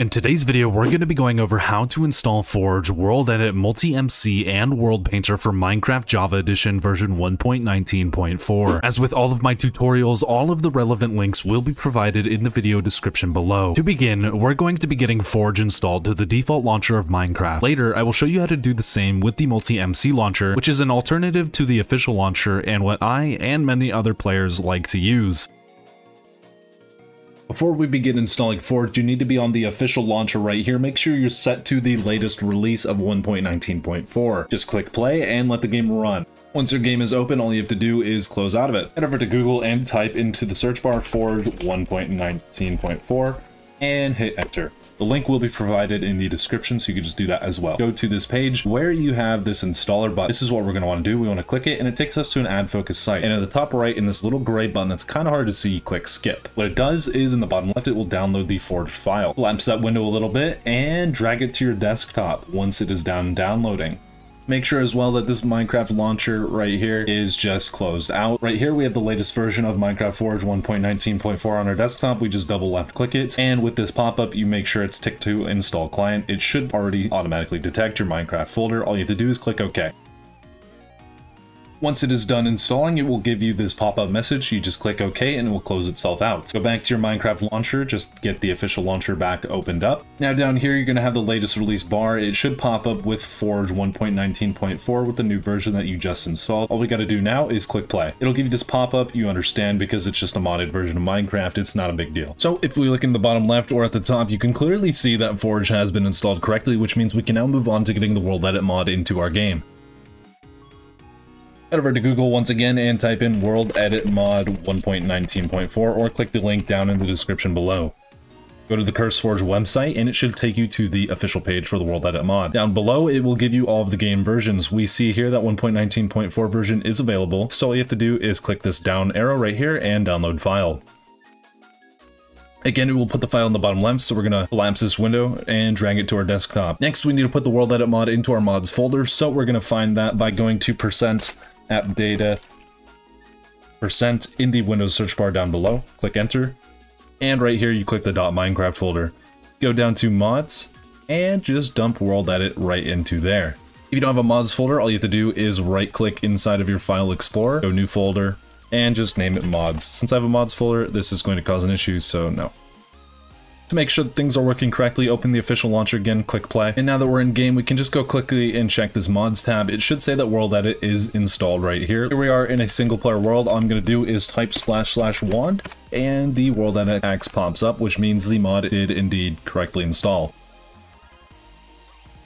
In today's video, we're going to be going over how to install Forge, World Edit, Multi-MC, and World Painter for Minecraft Java Edition version 1.19.4. As with all of my tutorials, all of the relevant links will be provided in the video description below. To begin, we're going to be getting Forge installed to the default launcher of Minecraft. Later, I will show you how to do the same with the Multi-MC launcher, which is an alternative to the official launcher and what I and many other players like to use. Before we begin installing Forge, you need to be on the official launcher right here. Make sure you're set to the latest release of 1.19.4. Just click play and let the game run. Once your game is open, all you have to do is close out of it. Head over to Google and type into the search bar Forge 1.19.4 and hit enter. The link will be provided in the description, so you can just do that as well. Go to this page where you have this installer button. This is what we're going to want to do. We want to click it, and it takes us to an ad focus site. And at the top right, in this little gray button that's kind of hard to see, click skip. What it does is in the bottom left, it will download the forged file. Lamps that window a little bit and drag it to your desktop once it is done downloading. Make sure as well that this Minecraft launcher right here is just closed out. Right here we have the latest version of Minecraft Forge 1.19.4 on our desktop. We just double left click it and with this pop-up you make sure it's ticked to install client. It should already automatically detect your Minecraft folder. All you have to do is click OK. Once it is done installing, it will give you this pop-up message. You just click OK and it will close itself out. Go back to your Minecraft launcher, just get the official launcher back opened up. Now down here, you're going to have the latest release bar. It should pop up with Forge 1.19.4 with the new version that you just installed. All we got to do now is click play. It'll give you this pop-up. You understand because it's just a modded version of Minecraft. It's not a big deal. So if we look in the bottom left or at the top, you can clearly see that Forge has been installed correctly, which means we can now move on to getting the World Edit mod into our game. Head over to Google once again and type in World Edit Mod 1.19.4 or click the link down in the description below. Go to the CurseForge website and it should take you to the official page for the World Edit mod. Down below, it will give you all of the game versions. We see here that 1.19.4 version is available, so all you have to do is click this down arrow right here and download file. Again, it will put the file in the bottom left, so we're going to collapse this window and drag it to our desktop. Next, we need to put the World Edit mod into our mods folder, so we're going to find that by going to percent app data percent in the Windows search bar down below. Click enter. And right here, you click the .minecraft folder. Go down to mods and just dump world edit right into there. If you don't have a mods folder, all you have to do is right click inside of your file explorer, go new folder, and just name it mods. Since I have a mods folder, this is going to cause an issue, so no. To make sure that things are working correctly, open the official launcher again, click play. And now that we're in game, we can just go quickly and check this mods tab. It should say that World Edit is installed right here. Here we are in a single player world. All I'm going to do is type slash slash wand and the World Edit X pops up, which means the mod did indeed correctly install.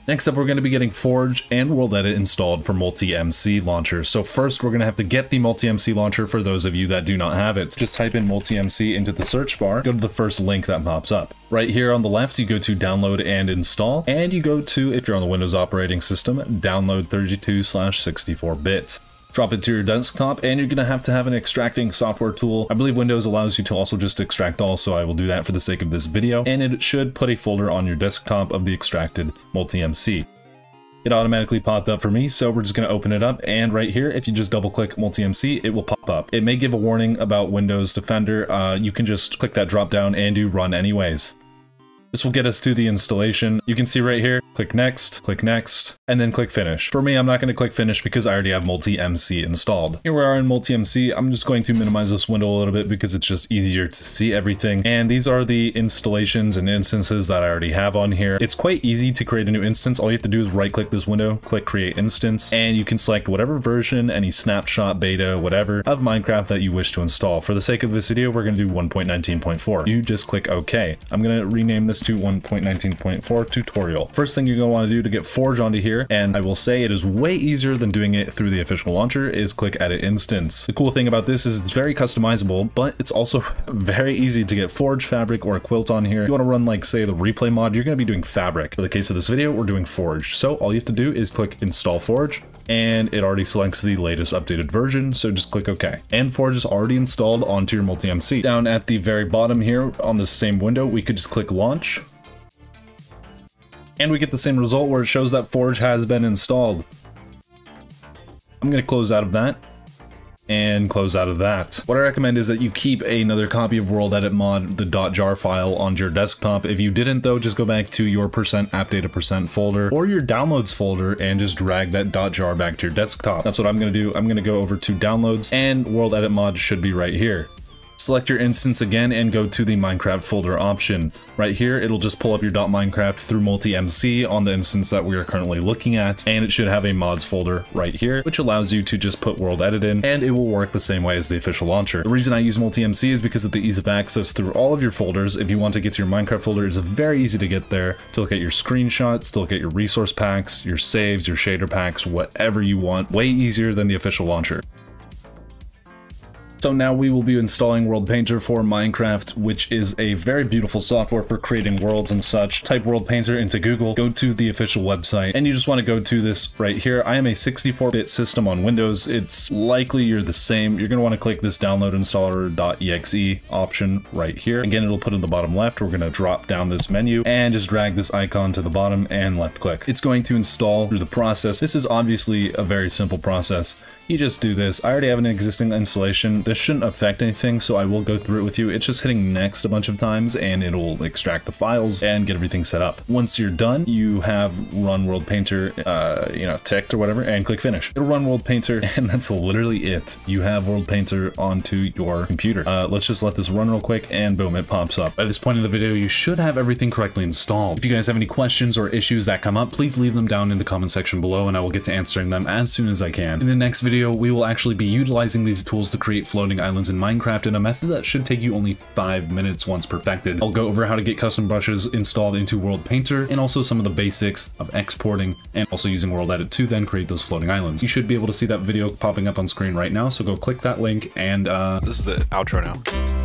Next up, we're going to be getting Forge and World Edit installed for Multi-MC launchers. So first, we're going to have to get the Multi-MC launcher for those of you that do not have it. Just type in Multi-MC into the search bar, go to the first link that pops up. Right here on the left, you go to download and install, and you go to, if you're on the Windows operating system, download 32 64 bit drop it to your desktop, and you're going to have to have an extracting software tool. I believe Windows allows you to also just extract all, so I will do that for the sake of this video, and it should put a folder on your desktop of the extracted multi-MC. It automatically popped up for me, so we're just going to open it up, and right here, if you just double-click Multi-MC, it will pop up. It may give a warning about Windows Defender. Uh, you can just click that drop-down and do Run anyways. This will get us to the installation. You can see right here, click next, click next, and then click finish. For me, I'm not going to click finish because I already have multi-MC installed. Here we are in multi-MC. I'm just going to minimize this window a little bit because it's just easier to see everything. And these are the installations and instances that I already have on here. It's quite easy to create a new instance. All you have to do is right click this window, click create instance, and you can select whatever version, any snapshot, beta, whatever of Minecraft that you wish to install. For the sake of this video, we're going to do 1.19.4. You just click OK. I'm going to rename this to 1.19.4 tutorial. First thing you're going to want to do to get Forge onto here, and I will say it is way easier than doing it through the official launcher, is click edit instance. The cool thing about this is it's very customizable, but it's also very easy to get Forge, Fabric, or a Quilt on here. If you want to run like say the replay mod, you're going to be doing Fabric. For the case of this video, we're doing Forge. So all you have to do is click install Forge, and it already selects the latest updated version, so just click OK. And Forge is already installed onto your multi-MC. Down at the very bottom here on the same window, we could just click launch, and we get the same result where it shows that Forge has been installed. I'm going to close out of that. And close out of that. What I recommend is that you keep another copy of World Edit Mod, the .jar file on your desktop. If you didn't though, just go back to your percent app data percent folder or your downloads folder and just drag that .jar back to your desktop. That's what I'm gonna do. I'm gonna go over to downloads and World Edit Mod should be right here. Select your instance again and go to the Minecraft folder option. Right here, it'll just pull up your .minecraft through multi-MC on the instance that we are currently looking at, and it should have a mods folder right here, which allows you to just put world edit in, and it will work the same way as the official launcher. The reason I use multi-MC is because of the ease of access through all of your folders. If you want to get to your Minecraft folder, it's very easy to get there, to look at your screenshots, to look at your resource packs, your saves, your shader packs, whatever you want, way easier than the official launcher. So now we will be installing World Painter for Minecraft, which is a very beautiful software for creating worlds and such. Type World Painter into Google, go to the official website, and you just want to go to this right here. I am a 64-bit system on Windows. It's likely you're the same. You're going to want to click this download installer.exe option right here. Again, it'll put in the bottom left. We're going to drop down this menu and just drag this icon to the bottom and left click. It's going to install through the process. This is obviously a very simple process you just do this. I already have an existing installation. Shouldn't affect anything, so I will go through it with you. It's just hitting next a bunch of times and it'll extract the files and get everything set up. Once you're done, you have run World Painter, uh, you know, ticked or whatever, and click finish. It'll run World Painter, and that's literally it. You have World Painter onto your computer. Uh, let's just let this run real quick, and boom, it pops up. By this point in the video, you should have everything correctly installed. If you guys have any questions or issues that come up, please leave them down in the comment section below, and I will get to answering them as soon as I can. In the next video, we will actually be utilizing these tools to create floating islands in Minecraft in a method that should take you only 5 minutes once perfected. I'll go over how to get custom brushes installed into World Painter and also some of the basics of exporting and also using World Edit to then create those floating islands. You should be able to see that video popping up on screen right now, so go click that link and uh... This is the outro now.